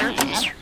Under.